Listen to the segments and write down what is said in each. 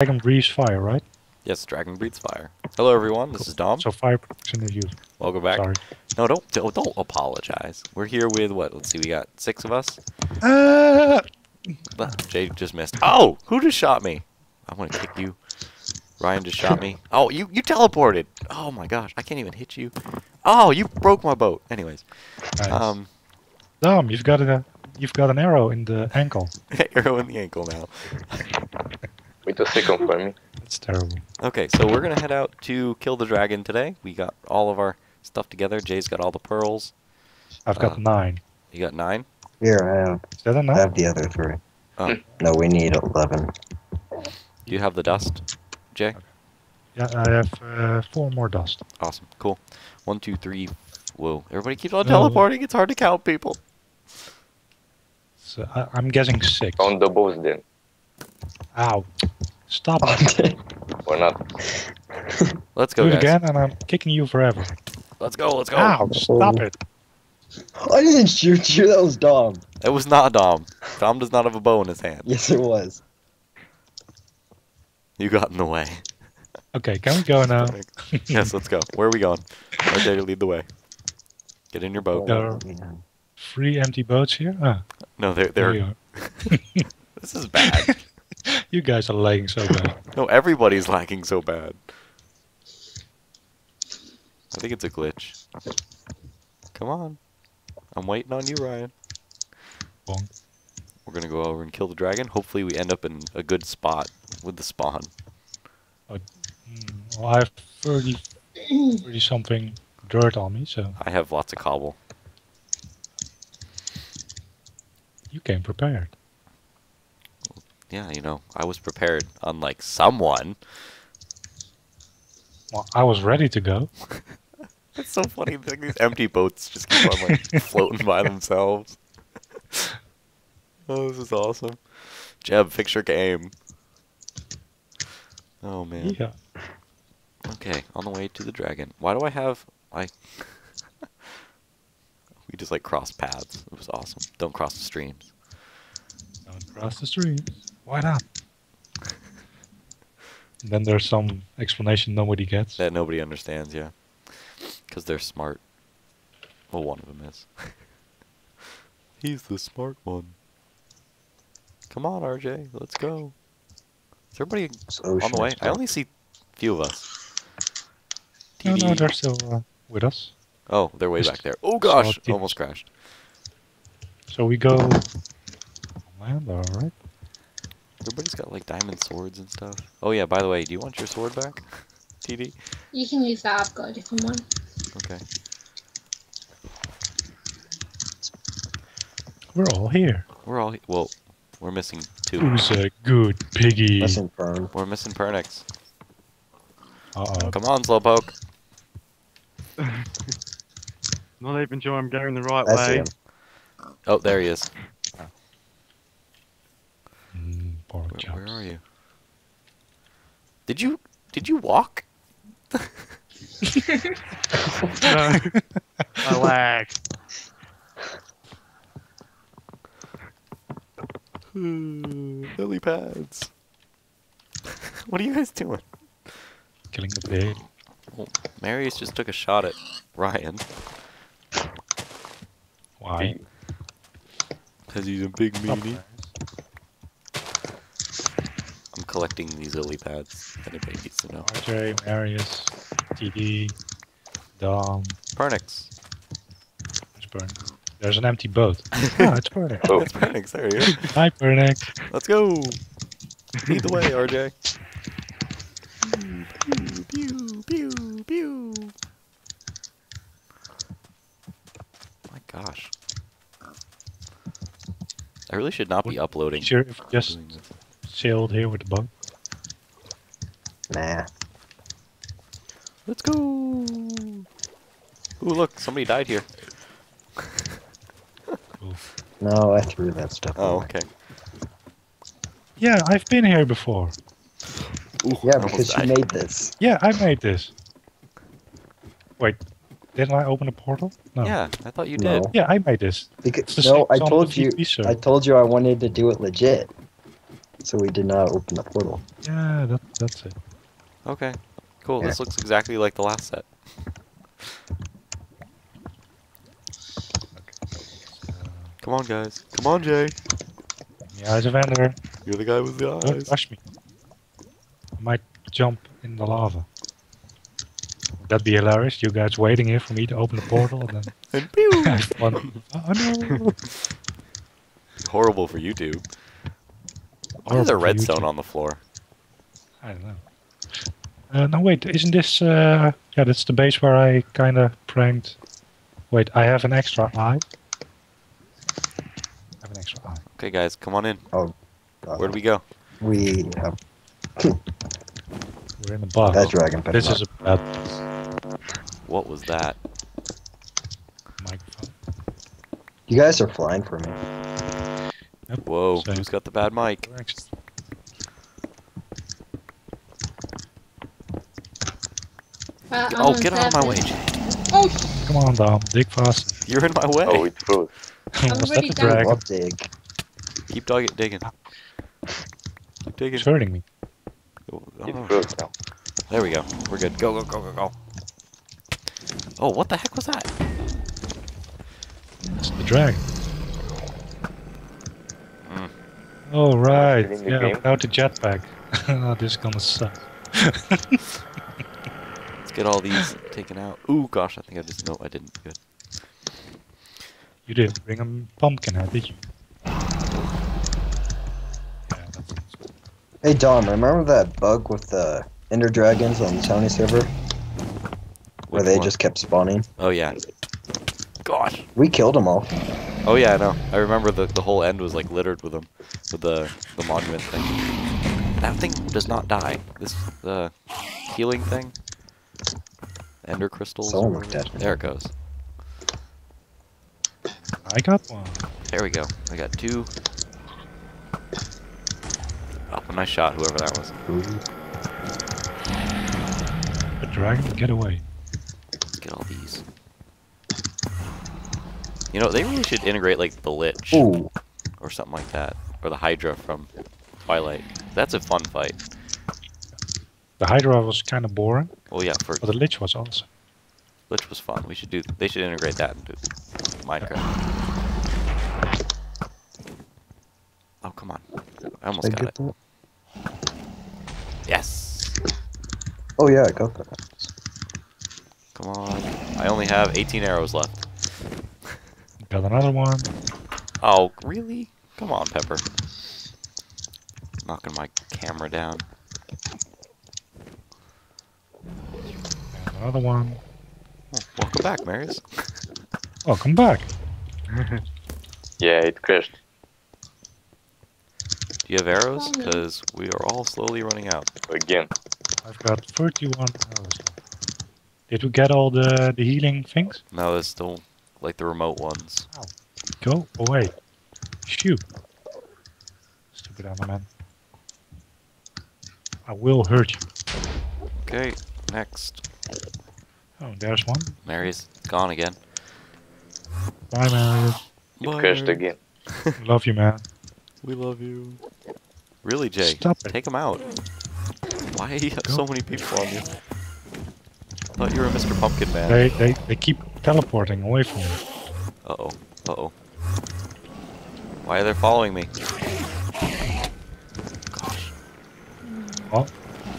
Dragon breathes fire, right? Yes, Dragon breathes fire. Hello, everyone. This is Dom. So fire protection is used. Welcome back. Sorry. No, don't, don't don't apologize. We're here with what? Let's see. We got six of us. Ah! Ah, Jay just missed. Oh, who just shot me? I want to kick you. Ryan just shot me. Oh, you you teleported. Oh my gosh, I can't even hit you. Oh, you broke my boat. Anyways, Nice. um, Dom, you've got a you've got an arrow in the ankle. arrow in the ankle now. Wait a second for me. That's terrible. Okay, so we're gonna head out to kill the dragon today. We got all of our stuff together. Jay's got all the pearls. I've got Uh, nine. You got nine. Here, I have, Is that I have the other three. Oh. No, we need 11. Do you have the dust, Jay? Yeah, I have uh, four more dust. Awesome. Cool. One, two, three. Whoa. Everybody keeps on teleporting. It's hard to count people. So I, I'm guessing six. Found the boss then. Ow! Stop it. Or not. Let's go, Do it guys. again, and I'm kicking you forever. Let's go. Let's go. Ow! Stop Oh. it! I didn't shoot you, that was Dom. It was not Dom. Dom does not have a bow in his hand. Yes, it was. You got in the way. Okay, can we go now? yes, let's go. Where are we going? RJ, lead the way. Get in your boat. There- Yeah. Three empty boats here. Ah, No, they're there they're. you are. This is bad. You guys are lagging so bad. no, everybody's lagging so bad. I think it's a glitch. Come on. I'm waiting on you, Ryan. Bonk. We're gonna go over and kill the dragon. Hopefully, we end up in a good spot with the spawn. Hmm, well, I have 30, 30 something dirt on me, so I have lots of cobble. you came prepared. Yeah, you know, I was prepared, unlike someone. Well, I was ready to go. It's so funny. Like, these empty boats just keep on like floating by themselves. oh, this is awesome. Jeb, fix your game. Oh man. Yeah. Okay, on the way to the dragon. Why do I have I? we just like crossed paths. It was awesome. Don't cross the streams. Don't cross the streams. Why not? And then there's some explanation nobody gets. That nobody understands. Yeah, because they're smart. Well, one of them is. He's the smart one. Come on, RJ. Let's go. Is everybody It's on the way? I only see a few of us. No, no, TD. they're still uh, with us. Oh, they're way Just back there. Oh gosh, almost crashed. So we go land, alright? Everybody's got like diamond swords and stuff. Oh yeah, by the way, do you want your sword back? TD? You can use that. I've got a different one. Okay. We're all here. We're all well, we're missing two. Who's a good piggy? Listen, Fern. We're missing Pernix. Uh-oh. Come on, Slowpoke. Not even sure I'm going the right I see way. him. Oh, there he is. Poor Where, chaps. where are you? Did you did you walk? No. I lag. Lily pads. what are you guys doing? Killing the pig. Marius just took a shot at Ryan Why? because he's a big Stop meanie. There. I'm collecting these lily pads. If anybody needs to know. RJ, Marius, TD, Dom. Pernix. It's burning. There's an empty boat. ah, it's burning. Oh. It's Pernix. There he is. Hi, Burnick. Let's go. Lead the way, RJ. Pew, pew, pew, pew. My gosh. I really should not be uploading. Sure, if just doing this. sailed here with the boat. Nah. Let's go. Ooh, look, somebody died here. Cool. No, I threw that stuff Oh, away. okay. Yeah, I've been here before. Ooh, Yeah, I because you made this. Yeah, I made this. Wait, didn't I open a portal? No. Yeah, I thought you No. did. Yeah, I made this. Because, no, I told you. I told you I wanted to do it legit. So we did not open the portal. Yeah, that, that's it. Okay. Cool. Yeah. This looks exactly like the last set. Come on, guys. Come on, Jay. The eyes of Ender. You're the guy with the Don't eyes. rush me. I might jump in the lava. That'd be hilarious? You guys waiting here for me to open the portal and then And pew! I. Oh no! Horrible for YouTube. Why Horrible is there redstone on the floor? I don't know. Uh, no, wait, isn't this. Uh, yeah, that's the base where I kinda pranked. Wait, I have an extra eye. I have an extra eye. Okay, guys, come on in. Uh, Where do we go? We have We're in the box. that dragon pet. This is a bad What was that? microphone. You guys are flying for me. Whoa, Same. who's got the bad mic? Uh, Oh, get out of my way, Jay. Oh, Come on, Dom. Dig fast. You're in my way. Oh, it froze. Was that the down. dragon? Dig. Keep dog digging. Keep digging. It's hurting me. Oh, oh. There we go. We're good. Go, go, go, go, go. Oh, what the heck was that? It's the dragon. Oh, right. in the Yeah, game? without the jetpack. oh, this is gonna suck. Let's get all these taken out. Ooh, gosh, I think I just... No, I didn't. Good. You didn't bring a pumpkin head, did you? Hey Dom, remember that bug with the Ender Dragons on the Tony server? Where Which they one? just kept spawning? Oh, yeah. Gosh. We killed them all. Oh, yeah, I know. I remember the, the whole end was, like, littered with them. With the, the monument thing. That thing does not die. This, the healing thing. Ender crystals. Or looked whatever. at me. There it goes. I got one. There we go. I got two. Oh, a nice shot, whoever that was. A dragon, get away. Let's get all these. You know, they really should integrate like the Lich Ooh, or something like that, or the Hydra from Twilight. That's a fun fight. The Hydra was kind of boring, Well, yeah, for but the Lich was awesome. Lich was fun. We should do. They should integrate that into Minecraft. Oh come on! I almost I got it. that? Yes. Oh yeah, I got that. Come on. I only have 18 arrows left. Got another one. Oh, really? Come on, Pepper. Knocking my camera down. And another one. Oh, welcome back, Marius. Welcome back. Yeah, it crashed. Do you have arrows? Because we are all slowly running out. Again. I've got 31 arrows. Did we get all the, the healing things? No, there's still like the remote ones. Go away. Shoot. Stupid man. I will hurt you. Okay, next. Oh, there's one. Marius gone again. Bye, Marius. It Bye, crashed again. Love you, man. We love you. Really, Jay? Stop it. Take him out. Why you have Go. so many people on you? I thought you were a Mr. Pumpkin Man. They, they, they keep teleporting away from me. Uh oh. Uh oh. Why are they following me? Gosh, Well,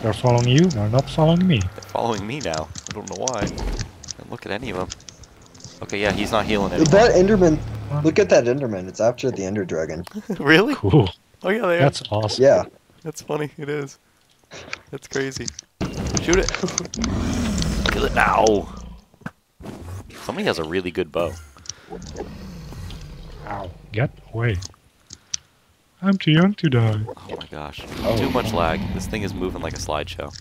they're following you. They're not following me. they're following me now. I don't know why. Can't look at any of them. Okay, yeah, he's not healing anymore. That Enderman. Look at that Enderman. It's after the Ender Dragon. really? Cool. Oh yeah, they are. That's awesome. Yeah. That's funny. It is. That's crazy. Shoot it. Kill it now. Somebody has a really good bow. Ow. Get away. I'm too young to die. Oh my gosh. Oh. Too much lag. This thing is moving like a slideshow.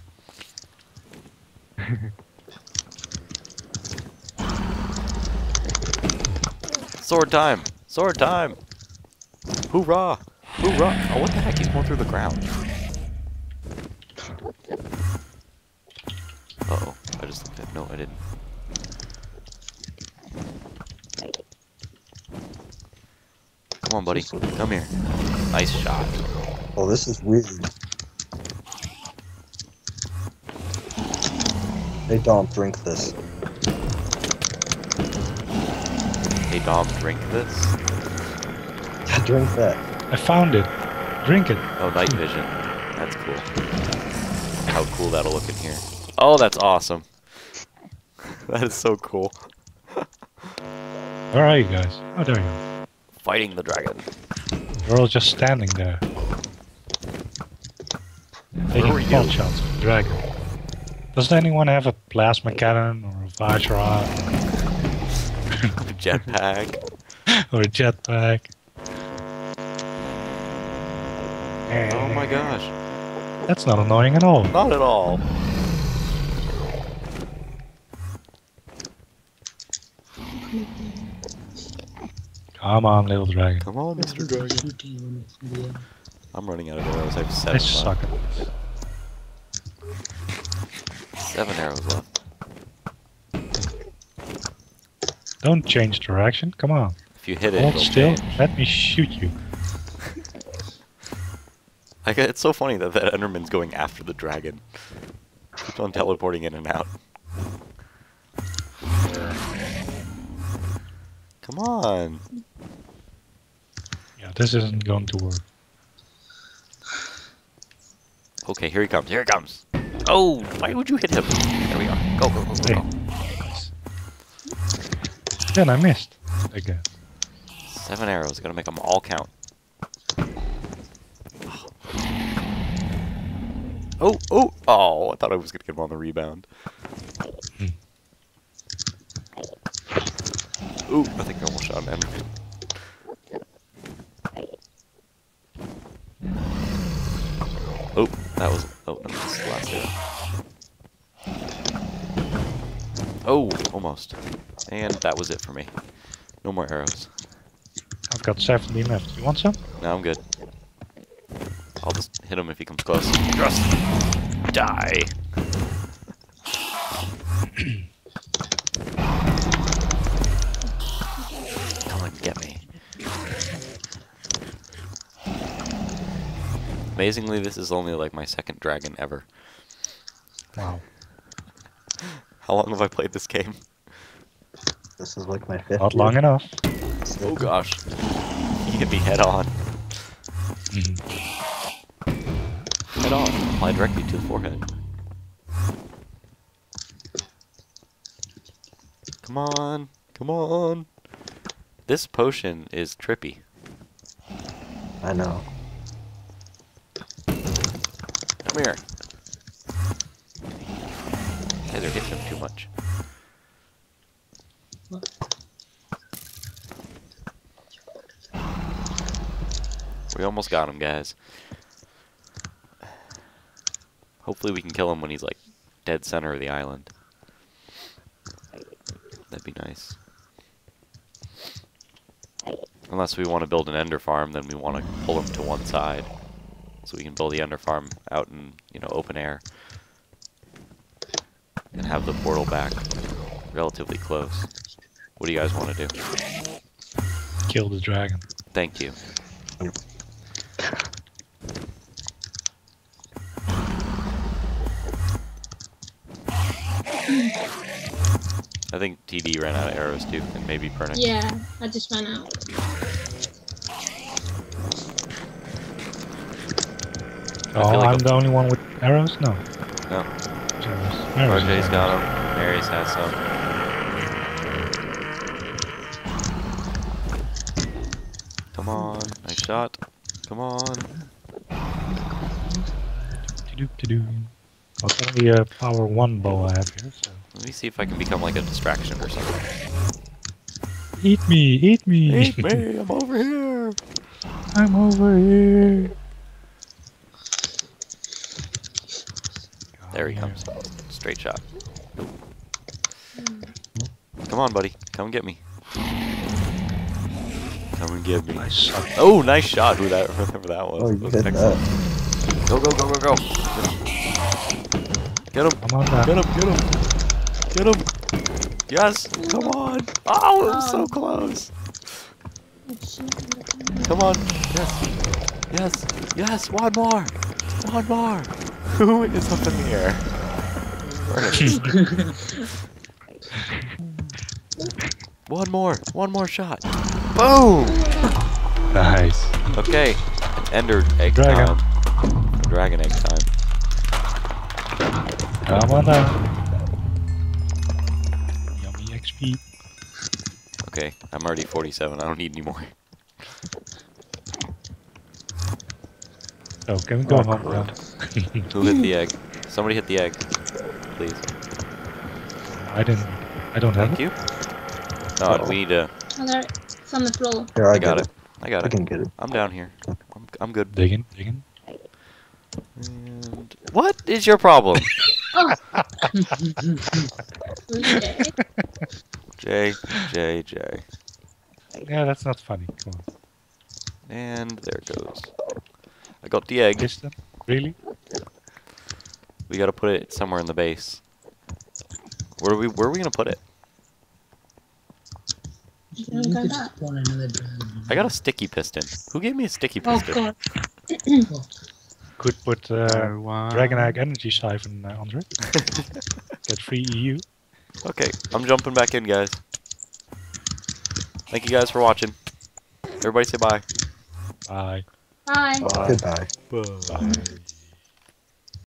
Sword time! Sword time! Hoorah! Hoorah! Oh, what the heck? He's going through the ground. Uh-oh. I just looked at... No, I didn't. Come on, buddy. Come here. Nice shot. Oh, this is weird. Hey, Dom, drink this. Hey Dom, drink this. Yeah, drink that. I found it. Drink it. Oh, night vision. That's cool. How cool that'll look in here. Oh, that's awesome. that is so cool. Where are you guys? Oh, there you are. Fighting the dragon. You're all just standing there. Taking were you? shots at the dragon. Does anyone have a plasma cannon or a Vajra a Jetpack. or a jetpack? Oh my gosh. That's not annoying at all. Not at all. Come on, little dragon. Come on, Mr. Dragon. I'm running out of arrows. I have I seven suck left. at this. Seven arrows left. Don't change direction. Come on. If you hit it, Hold it'll still. change. Let me shoot you. I it's so funny that that Enderman's going after the dragon. Keeps on teleporting in and out. Come on. Yeah, this isn't going to work. Okay, here he comes. Here he comes. Oh, why would you hit him? There we are. Go, go, go, go, Hey. go. Nice. Then I missed again. Seven arrows. Gotta make them all count. Oh, oh, oh! I thought I was gonna get him on the rebound. Ooh, I think I almost shot an enemy. Oh, that was. Oh, this is the last arrow. Oh, almost. And that was it for me. No more arrows. I've got 70 left. You want some? No, I'm good. I'll just hit him if he comes close. Just die. Come on, get me. Amazingly, this is only like my second dragon ever. Wow. How long have I played this game? This is like my fifth. Not long enough. Oh gosh. He hit me head on. Mhm. Head on. Apply directly to the forehead. Come on. Come on. This potion is trippy. I know. Come here. Guys are hitting him too much. We almost got him, guys. Hopefully we can kill him when he's like dead center of the island. That'd be nice. Unless we want to build an ender farm, then we want to pull them to one side. So we can build the ender farm out in, you know, open air. And have the portal back relatively close. What do you guys want to do? Kill the dragon. Thank you. I think TD ran out of arrows too, and maybe Pernix. Yeah, I just ran out. Oh, like I'm I'm- the only one with arrows? No. No. Arrows. Arrows. RJ's got them. Marius has some. Come on. Nice shot. Come on. Do-do-do-do. I'll only a uh, power one bow I have here, so. Let me see if I can become like a distraction or something. Eat me, eat me. Eat me, I'm over here. I'm over here. There he Oh, comes. Straight shot. Come on, buddy. Come get me. Come and get me. I. Oh, nice shot. Who that? Whoever that was. Oh, That was excellent. that. Go, go, go, go, go. Get him. Come on now. Get him. Get him. Get him. Yes. Come on. Oh, it was so close. Come on. Yes. Yes. Yes, one more. One more. Who is up in the air? one more. One more shot. Boom. Nice. Okay. It's Ender egg Dragon. time. Dragon egg time. Come on now. I'm already 47. I don't need any more. So can we go Oh, home crap. Who hit the egg? Somebody hit the egg. Please. I didn't. I don't have Thank it. you. No, Uh-oh. we need to. Oh, there, it's on the floor. Here, I, I got get it. I got I it. can get it. I'm down here. I'm, I'm good. Digging, digging. And what is your problem? Okay. J, J, J. Yeah, that's not funny. Come on. And there it goes. I got the egg. Piston? Really? We gotta put it somewhere in the base. Where are we? Where are we gonna put it? You You can go could back. spawn another dragon. I got a sticky piston. Who gave me a sticky Oh piston? god. Could put uh, No one. Dragon Egg Energy Siphon uh, under it. Get free EU. Okay, I'm jumping back in, guys. Thank you guys for watching. Everybody say bye. Bye. Bye. Goodbye. Bye.